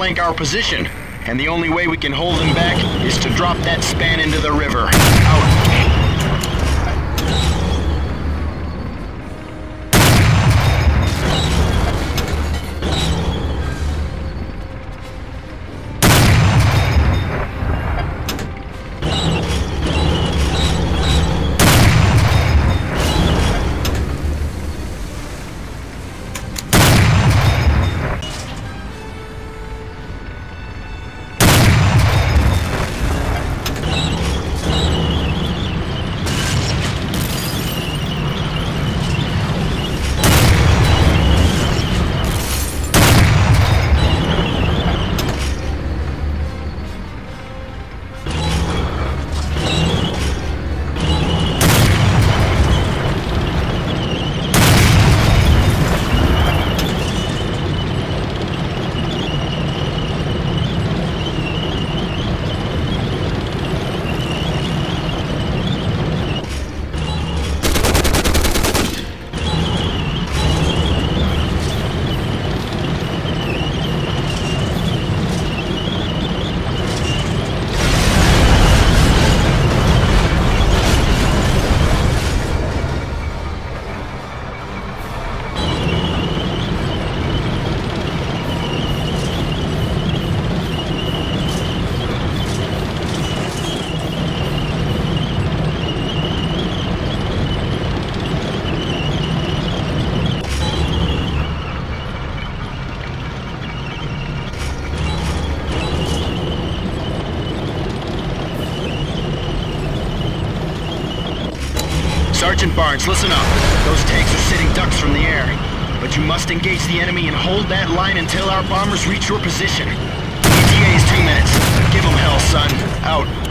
flank our position, and the only way we can hold them back is to drop that span into the river. Out. Sergeant Barnes, listen up. Those tanks are sitting ducks from the air. But you must engage the enemy and hold that line until our bombers reach your position. ETA is two minutes. Give them hell, son. Out.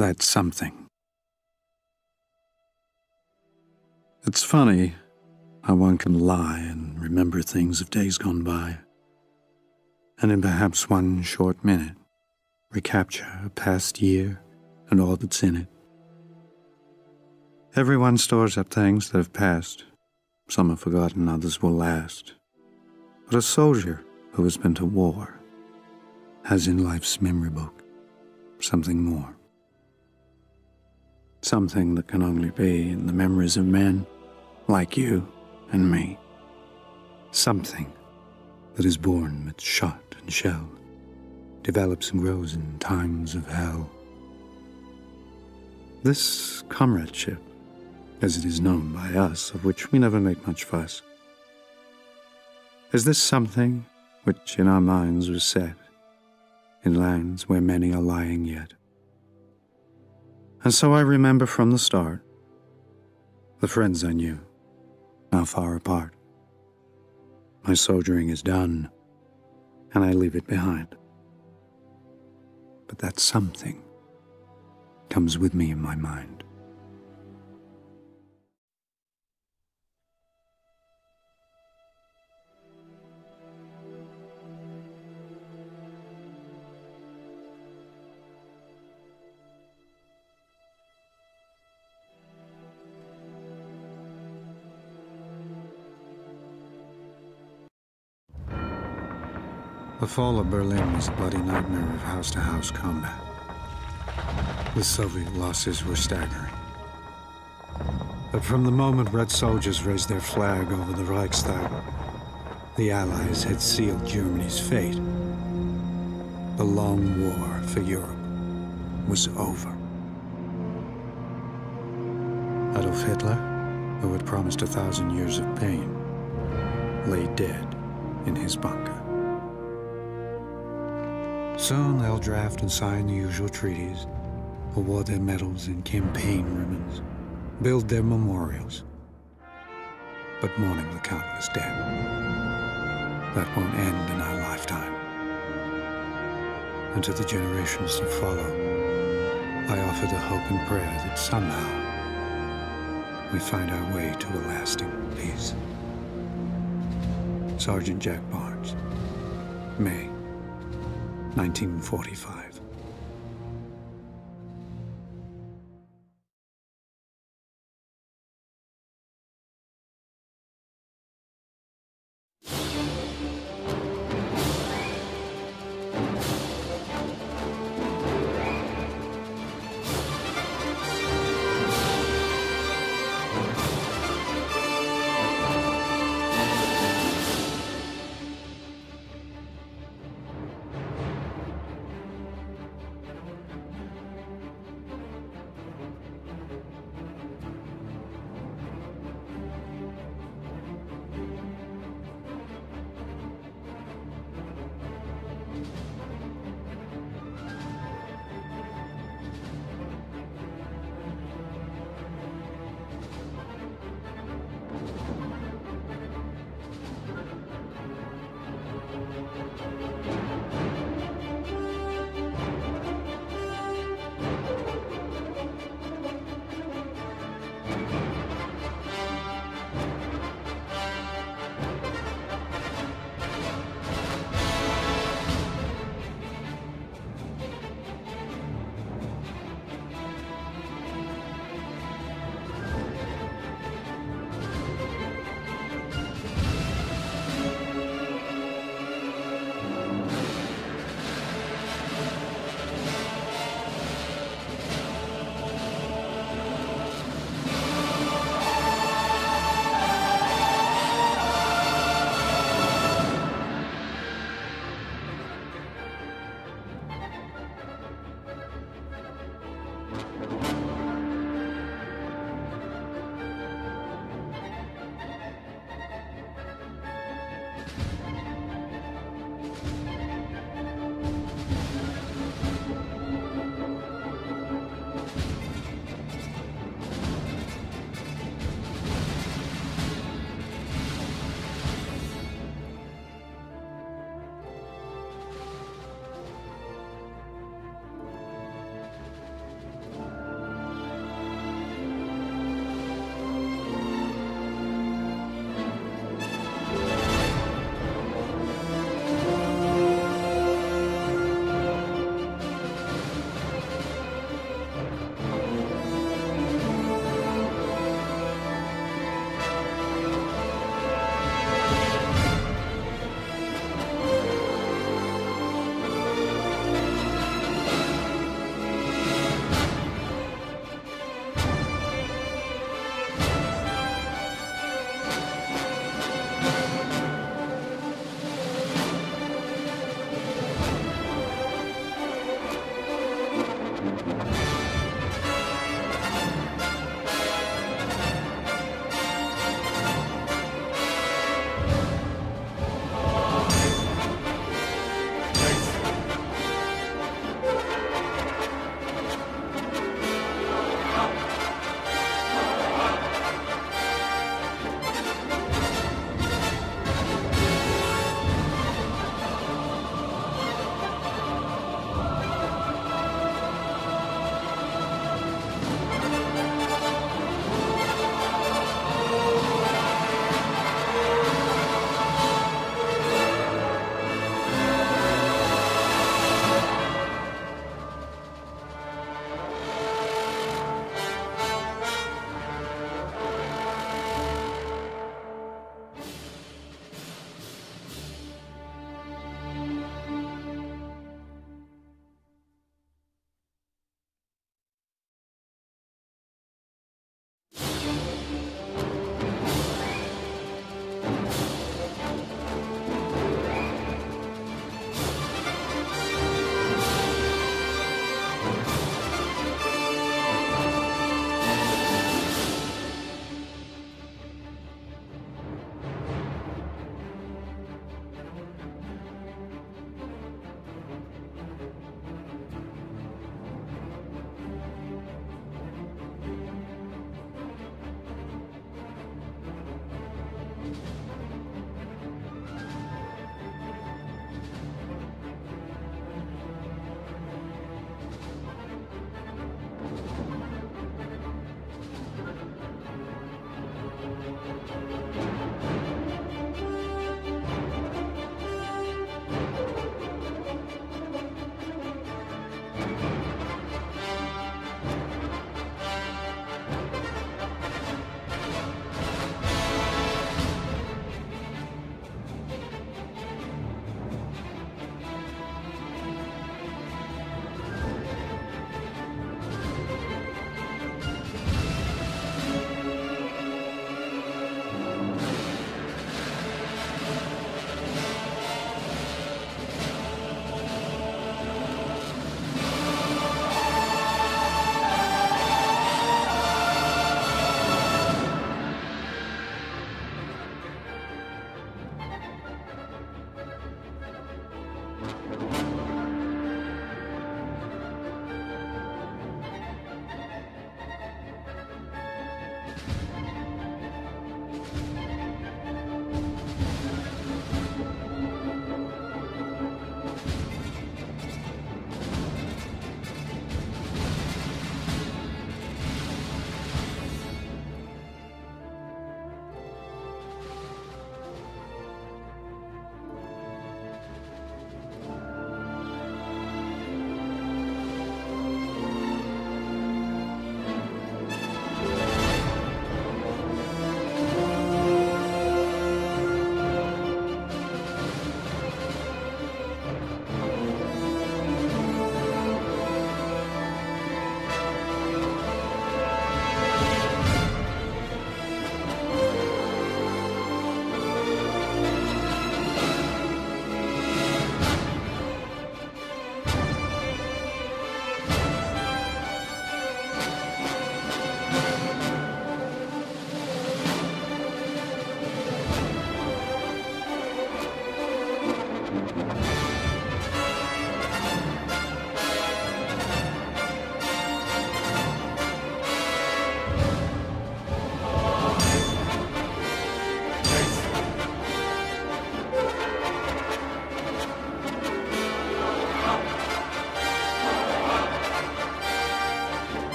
That's something. It's funny. how one can lie and remember things of days gone by, and in perhaps one short minute recapture a past year and all that's in it. Everyone stores up things that have passed. Some have forgotten, others will last. But a soldier who has been to war has in life's memory book something more. Something that can only be in the memories of men like you and me. Something that is born amidst shot and shell, develops and grows in times of hell. This comradeship, as it is known by us, of which we never make much fuss, is this something which in our minds was set in lands where many are lying yet? And so I remember from the start the friends I knew, now far apart. My soldiering is done, and I leave it behind. But that something comes with me in my mind. The fall of Berlin was a bloody nightmare of house to house combat. The Soviet losses were staggering. But from the moment Red soldiers raised their flag over the Reichstag, the Allies had sealed Germany's fate. The long war for Europe was over. Adolf Hitler, who had promised a thousand years of pain, lay dead in his bunker. Soon they'll draft and sign the usual treaties, award their medals and campaign ribbons, build their memorials. But mourning the countless dead. That won't end in our lifetime. And to the generations to follow, I offer the hope and prayer that somehow we find our way to a lasting peace. Sergeant Jack Barnes, May 1945.